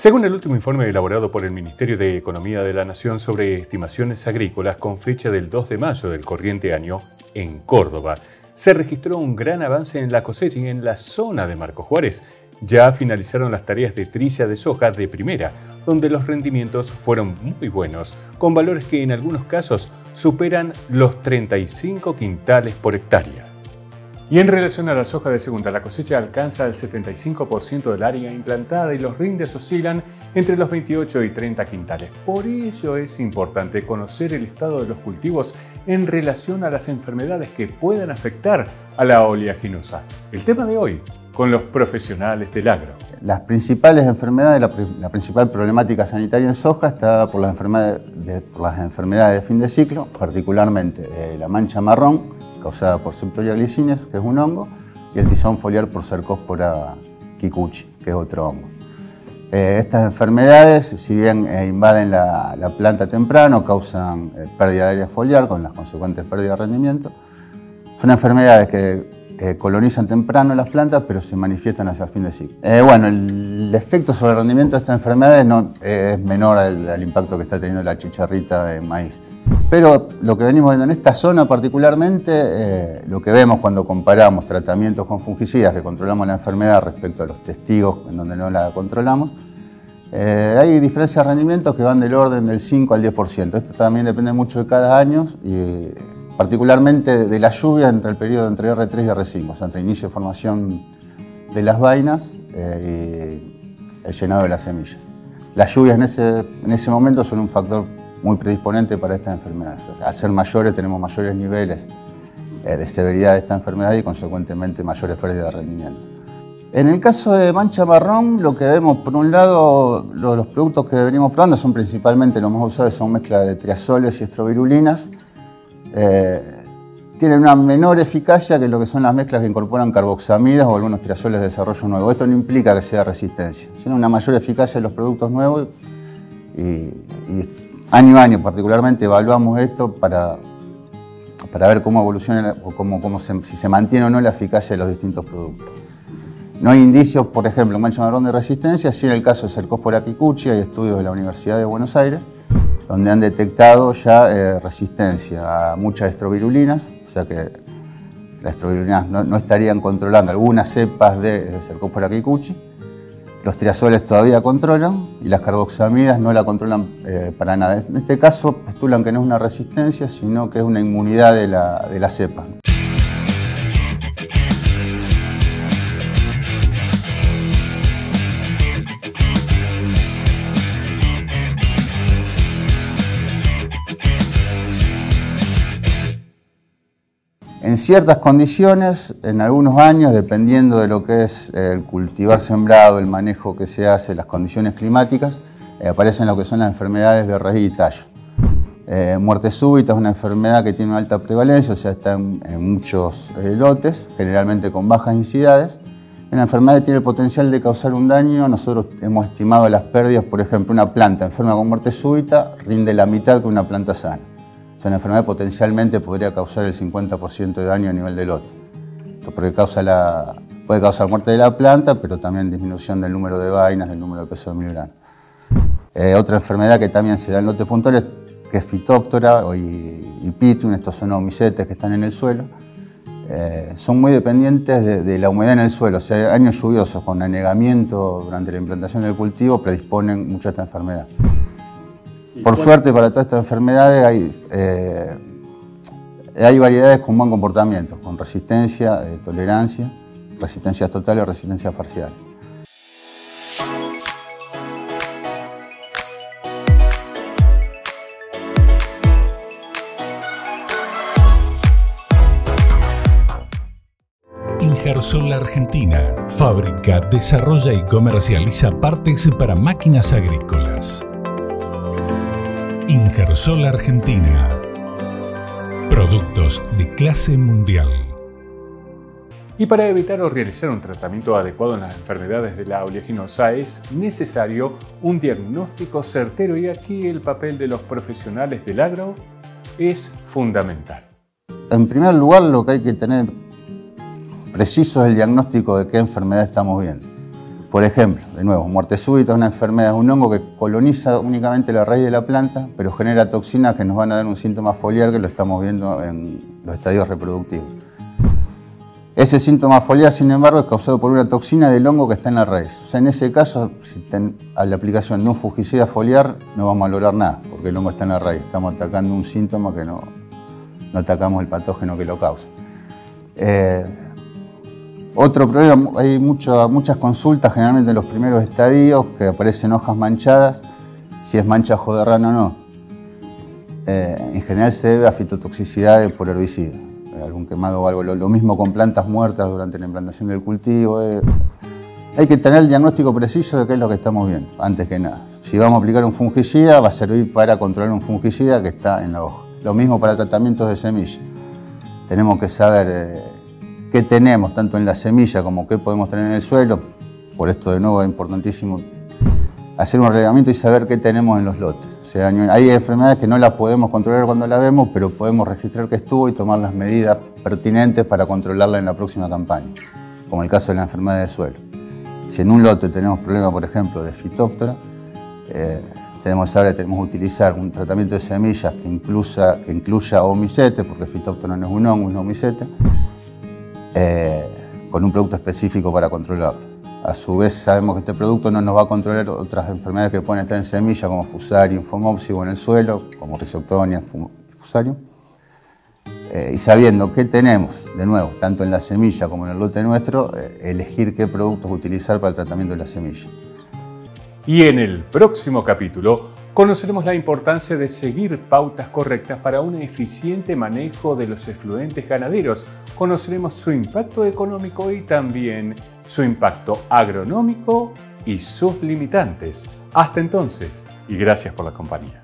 Según el último informe elaborado por el Ministerio de Economía de la Nación sobre estimaciones agrícolas con fecha del 2 de mayo del corriente año, en Córdoba, se registró un gran avance en la cosecha en la zona de Marcos Juárez. Ya finalizaron las tareas de trilla de soja de primera, donde los rendimientos fueron muy buenos, con valores que en algunos casos superan los 35 quintales por hectárea. Y en relación a la soja de segunda, la cosecha alcanza el 75% del área implantada y los rindes oscilan entre los 28 y 30 quintales. Por ello es importante conocer el estado de los cultivos en relación a las enfermedades que puedan afectar a la oleaginosa. El tema de hoy, con los profesionales del agro. Las principales enfermedades, la, principal problemática sanitaria en soja está dada por las enfermedades de, fin de ciclo, particularmente eh, la mancha marrón, causada por Septoria glicines, que es un hongo, y el tizón foliar por Cercospora kikuchi, que es otro hongo. Eh, estas enfermedades, si bien eh, invaden la, planta temprano, causan eh, pérdida de área foliar con las consecuentes pérdidas de rendimiento, son enfermedades que colonizan temprano las plantas, pero se manifiestan hacia el fin de ciclo. bueno, el, efecto sobre el rendimiento de estas enfermedades no, es menor al, impacto que está teniendo la chicharrita de maíz. Pero lo que venimos viendo en esta zona particularmente, eh, lo que vemos cuando comparamos tratamientos con fungicidas que controlamos la enfermedad respecto a los testigos en donde no la controlamos, eh, hay diferencias de rendimiento que van del orden del 5 al 10%. Esto también depende mucho de cada año y particularmente de la lluvia entre el periodo entre R3 y R5, o sea, entre inicio de formación de las vainas eh, y el llenado de las semillas. Las lluvias en ese, en ese momento son un factor muy predisponente para esta enfermedad. Al ser mayores tenemos mayores niveles eh, de severidad de esta enfermedad y consecuentemente mayores pérdidas de rendimiento. En el caso de mancha marrón, lo que vemos, por un lado, los productos que venimos probando son principalmente los más usados, son mezclas de triazoles y estrovirulinas. Eh, tienen una menor eficacia que lo que son las mezclas que incorporan carboxamidas o algunos triazoles de desarrollo nuevo. Esto no implica que sea resistencia, sino una mayor eficacia de los productos nuevos y año a año particularmente evaluamos esto para, para ver cómo evoluciona o cómo, si se mantiene o no la eficacia de los distintos productos. No hay indicios, por ejemplo, mancha marrón de resistencia, sí en el caso de Cercospora kikuchi hay estudios de la Universidad de Buenos Aires donde han detectado ya eh, resistencia a muchas estrovirulinas, o sea que las estrovirulinas no, estarían controlando algunas cepas de Cercospora kikuchi, los triazoles todavía controlan y las carboxamidas no la controlan eh, para nada. En este caso postulan que no es una resistencia, sino que es una inmunidad de la, de la cepa. En ciertas condiciones, en algunos años, dependiendo de lo que es el cultivar sembrado, el manejo que se hace, las condiciones climáticas, eh, aparecen lo que son las enfermedades de raíz y tallo. Eh, muerte súbita es una enfermedad que tiene una alta prevalencia, o sea, está en, muchos eh, lotes, generalmente con bajas incisidades. Una enfermedad que tiene el potencial de causar un daño, nosotros hemos estimado las pérdidas, por ejemplo, una planta enferma con muerte súbita rinde la mitad que una planta sana. Sea, una enfermedad potencialmente podría causar el 50% de daño a nivel de lote. porque causa puede causar muerte de la planta, pero también disminución del número de vainas, del número de peso de miligramos. Eh, otra enfermedad que también se da en lotes puntuales, que es fitóptora y, y pitum, estos son omicetes que están en el suelo, eh, son muy dependientes de, de, la humedad en el suelo. O sea, años lluviosos con anegamiento durante la implantación del cultivo predisponen mucho a esta enfermedad. Por suerte para todas estas enfermedades hay, eh, hay variedades con buen comportamiento, con resistencia, eh, tolerancia, resistencia total o resistencia parcial. Ingersol Argentina fabrica, desarrolla y comercializa partes para máquinas agrícolas Ingersol Argentina. Productos de clase mundial. Y para evitar o realizar un tratamiento adecuado en las enfermedades de la oleaginosa es necesario un diagnóstico certero y aquí el papel de los profesionales del agro es fundamental. En primer lugar, lo que hay que tener preciso es el diagnóstico de qué enfermedad estamos viendo. Por ejemplo, de nuevo, muerte súbita es una enfermedad, un hongo que coloniza únicamente la raíz de la planta, pero genera toxinas que nos van a dar un síntoma foliar que lo estamos viendo en los estadios reproductivos. Ese síntoma foliar, sin embargo, es causado por una toxina del hongo que está en la raíz. O sea, en ese caso, si a la aplicación de un fungicida foliar no vamos a lograr nada, porque el hongo está en la raíz. Estamos atacando un síntoma que no, no atacamos el patógeno que lo causa. Eh, otro problema, hay muchas consultas, generalmente en los primeros estadios, que aparecen hojas manchadas, si es mancha de rana o no. Eh, en general se debe a fitotoxicidad por herbicida, eh, algún quemado o algo. Lo, mismo con plantas muertas durante la implantación del cultivo. Eh. hay que tener el diagnóstico preciso de qué es lo que estamos viendo, antes que nada. Si vamos a aplicar un fungicida, va a servir para controlar un fungicida que está en la hoja. Lo mismo para tratamientos de semilla. Tenemos que saber qué tenemos tanto en la semilla como qué podemos tener en el suelo. Por esto de nuevo es importantísimo hacer un reglamento y saber qué tenemos en los lotes. O sea, hay enfermedades que no las podemos controlar cuando la vemos, pero podemos registrar que estuvo y tomar las medidas pertinentes para controlarla en la próxima campaña, como el caso de la enfermedad de suelo. Si en un lote tenemos problemas, por ejemplo, de fitóptera, eh, tenemos ahora tenemos que utilizar un tratamiento de semillas que, incluya, que incluya omicete, porque fitóptera no es un hongo, es un omicete, eh, con un producto específico para controlarlo. A su vez sabemos que este producto no nos va a controlar otras enfermedades que pueden estar en semilla como fusarium, fomopsis en el suelo, como rhizoctonia, fusarium. Eh, y sabiendo qué tenemos, de nuevo, tanto en la semilla como en el lote nuestro, eh, elegir qué productos utilizar para el tratamiento de la semilla. Y en el próximo capítulo conoceremos la importancia de seguir pautas correctas para un eficiente manejo de los efluentes ganaderos. Conoceremos su impacto económico y también su impacto agronómico y sus limitantes. Hasta entonces, y gracias por la compañía.